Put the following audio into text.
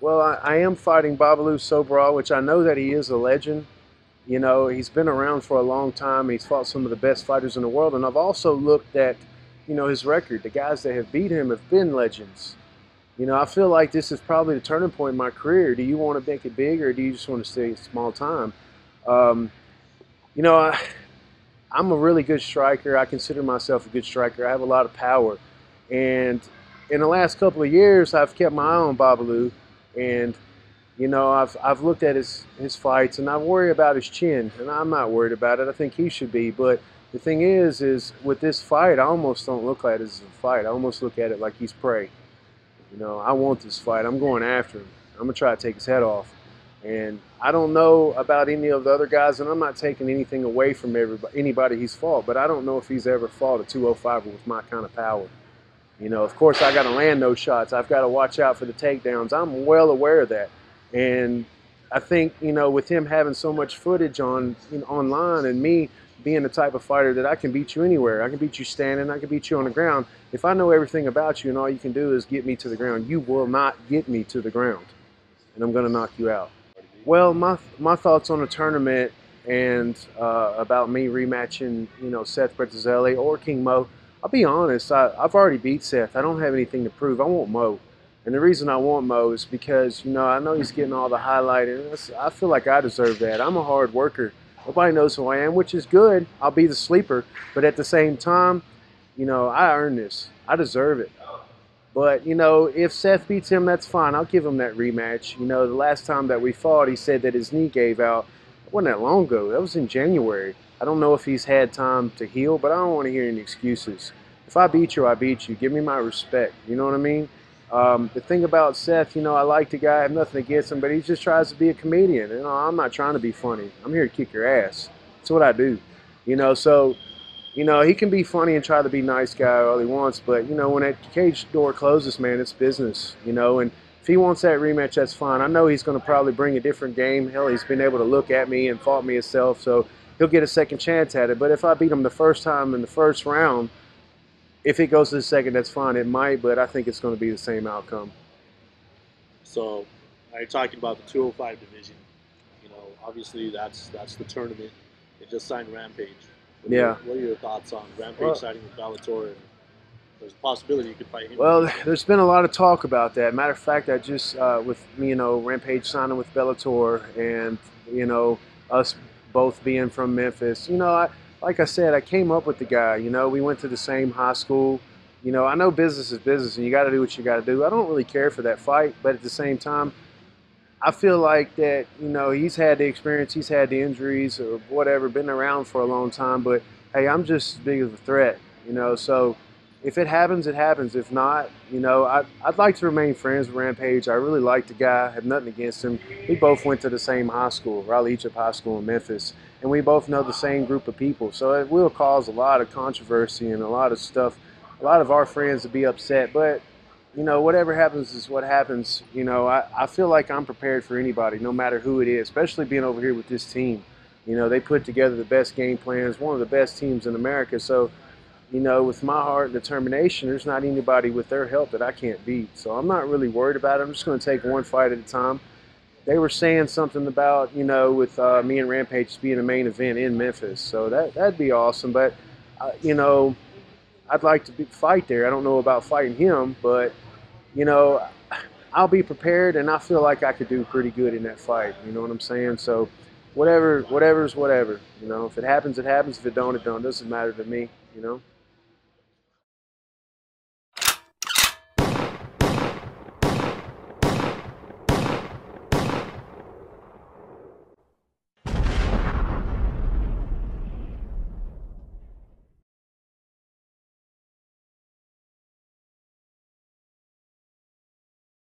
Well, I, I am fighting Babalu Sobral, which I know that he is a legend. You know, he's been around for a long time. He's fought some of the best fighters in the world. And I've also looked at, you know, his record. The guys that have beat him have been legends. You know, I feel like this is probably the turning point in my career. Do you want to make it big or do you just want to stay small time? Um, you know, I, I'm a really good striker. I consider myself a good striker. I have a lot of power. And in the last couple of years, I've kept my eye on Babalu. And, you know, I've, I've looked at his, his fights and I worry about his chin. And I'm not worried about it. I think he should be. But the thing is, is with this fight, I almost don't look at it as a fight. I almost look at it like he's prey. You know, I want this fight. I'm going after him. I'm to try to take his head off. And I don't know about any of the other guys, and I'm not taking anything away from everybody, anybody he's fought, but I don't know if he's ever fought a 205 with my kind of power. You know, of course, I got to land those shots. I've got to watch out for the takedowns. I'm well aware of that. And I think, you know, with him having so much footage on you know, online and me being the type of fighter that I can beat you anywhere. I can beat you standing. I can beat you on the ground. If I know everything about you and all you can do is get me to the ground, you will not get me to the ground. And I'm going to knock you out. Well, my, my thoughts on the tournament and uh, about me rematching, you know, Seth Petruzelli or King Mo, I'll be honest, I, I've already beat Seth. I don't have anything to prove. I want Mo. And the reason I want Mo is because, you know, I know he's getting all the highlight, and I feel like I deserve that. I'm a hard worker. Nobody knows who I am, which is good. I'll be the sleeper. But at the same time, you know, I earned this. I deserve it. But, you know, if Seth beats him, that's fine. I'll give him that rematch. You know, the last time that we fought, he said that his knee gave out. It wasn't that long ago. That was in January. I don't know if he's had time to heal, but I don't want to hear any excuses. If I beat you, I beat you. Give me my respect. You know what I mean? Um, the thing about Seth, you know, I like the guy. I have nothing against him, but he just tries to be a comedian. You know, I'm not trying to be funny. I'm here to kick your ass. That's what I do. You know, so, you know, he can be funny and try to be nice guy all he wants, but, you know, when that cage door closes, man, it's business, you know, and if he wants that rematch, that's fine. I know he's going to probably bring a different game. Hell, he's been able to look at me and fought me himself, so he'll get a second chance at it. But if I beat him the first time in the first round, if it goes to the second, that's fine. It might, but I think it's going to be the same outcome. So, are you talking about the 205 division? You know, obviously that's that's the tournament. They just signed Rampage. What yeah. Are, what are your thoughts on Rampage well, signing with Bellator? There's a possibility you could fight him. Well, there's been a lot of talk about that. Matter of fact, I just uh, with you know Rampage signing with Bellator, and you know us both being from Memphis. You know, I like I said, I came up with the guy. You know, we went to the same high school. You know, I know business is business, and you got to do what you got to do. I don't really care for that fight, but at the same time, I feel like that. You know, he's had the experience, he's had the injuries or whatever, been around for a long time. But hey, I'm just as big of a threat. You know, so if it happens, it happens. If not, you know, I, would like to remain friends with Rampage. I really like the guy. I have nothing against him. We both went to the same high school, Raleigh Egypt High School in Memphis, and we both know the same group of people. So it will cause a lot of controversy and a lot of stuff, a lot of our friends to be upset. But, you know, whatever happens is what happens. You know, I, I feel like I'm prepared for anybody, no matter who it is, especially being over here with this team. You know, they put together the best game plans, one of the best teams in America. So, you know, with my heart and determination, there's not anybody with their help that I can't beat. So I'm not really worried about it. I'm just going to take one fight at a time. They were saying something about, you know, with uh, me and Rampage being a main event in Memphis. So that, that'd be awesome. But, uh, you know, I'd like to be, fight there. I don't know about fighting him, but, you know, I'll be prepared and I feel like I could do pretty good in that fight. You know what I'm saying? So whatever, whatever's whatever. You know, if it happens, it happens. If it don't, it don't. It doesn't matter to me, you know?